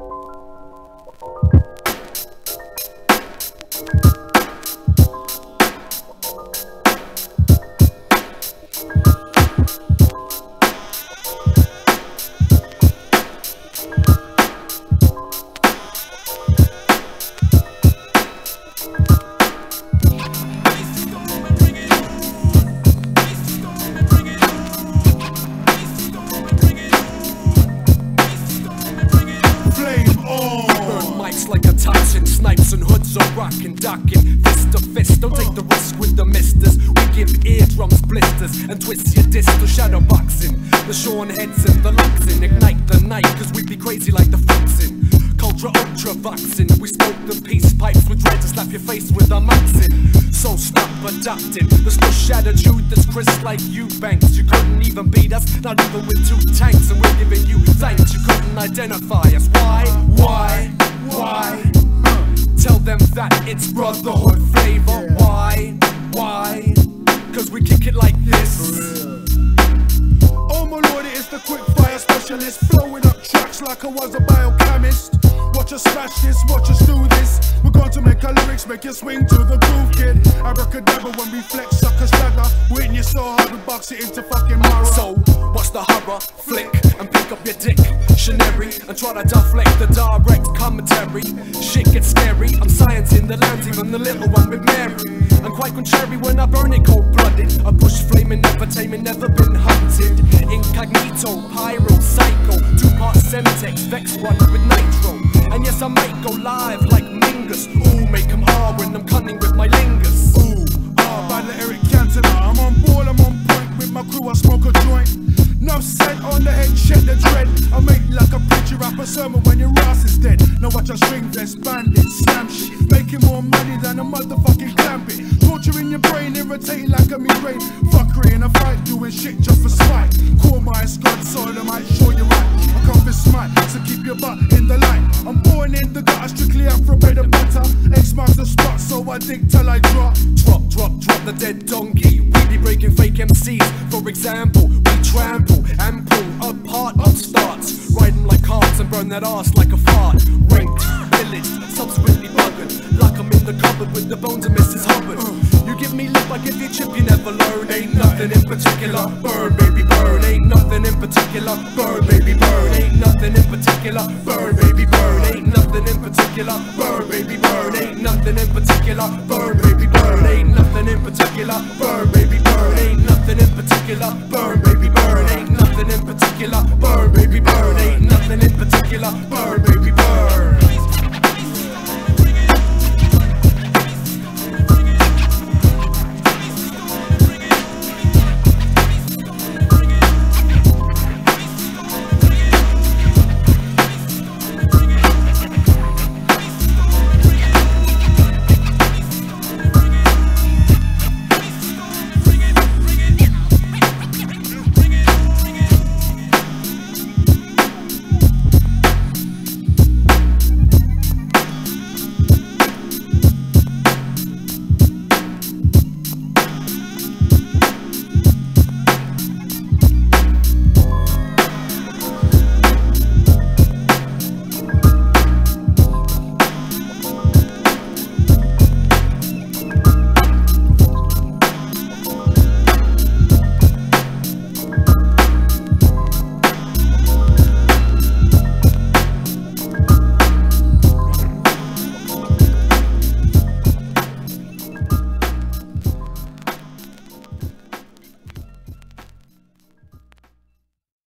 On. Like a toxin, snipes and hoods are rocking, docking, fist to fist. Don't take the risk with the misters. We give eardrums blisters and twist your disc to shadow boxing. The Sean heads and the locks in, ignite the night, cause we be crazy like the foxin'. Culture ultra voxin. We smoke the peace pipes with dread to slap your face with a moxin. So stop adopting the stush attitude that's crisp like you banks. You couldn't even beat us, not even with two tanks, and we're giving you thanks. You couldn't identify us. Why? Why? Why? Tell them that it's brotherhood flavor. Why? Why? Cause we kick it like this. Oh my lord, it is the quick fire specialist, blowing up tracks like I was a biochemist. Watch us smash this, watch us do this. Make you swing to the groove, kid. Abracadabra when we flex, sucker stagger. We hitting you so hard we box it into fucking marrow. So, what's the horror? Flick and pick up your dick, Shaneri, and try to deflect the direct commentary. Shit gets scary. I'm sciencing the lands, even the little one with Mary. I'm quite contrary when I burn it cold blooded. I push flaming, never taming, never been hunted. Incognito, pyro, psycho, two part Semtex, Vex one with nitro. And yes, I might go live like Mingus. Ooh, make 'em R when I'm cunning with my lingers. Ooh, ah, by the Eric Cantona. I'm on ball, I'm on point with my crew, I smoke a joint. No scent on the head, shed the dread. I make like a preacher rap a sermon when your ass is dead. Now watch a string vest, bandit, slam shit. Making more money than a motherfucking Clampett. Torturing your brain, irritating like a migraine. Fuckery in a fight, doing shit just for spite. Call my squad, soil, I might show you right. I come for smite, so keep your butt the light. I'm born in the gutter, strictly afro bread and butter. X marks the spot, so I dig till I drop. Drop, drop, drop the dead donkey. We be breaking fake MCs. For example, we trample and pull apart upstarts. Ride 'em like carts and burn that ass like a fart. Pillaged, subsequently buggered. Like I'm in the cupboard with the bones of Mrs. Hubbard. You give me lip, I give you chip, you never learn. Ain't nothing in particular. Burn, baby, burn. Ain't nothing in particular. Burn, baby, burn. Ain't nothing in particular. Burn, baby, burn. Ain't nothing in particular. Burn, baby, burn. Ain't nothing in particular. Burn, baby, burn. Ain't nothing in particular. Burn, baby, burn. Ain't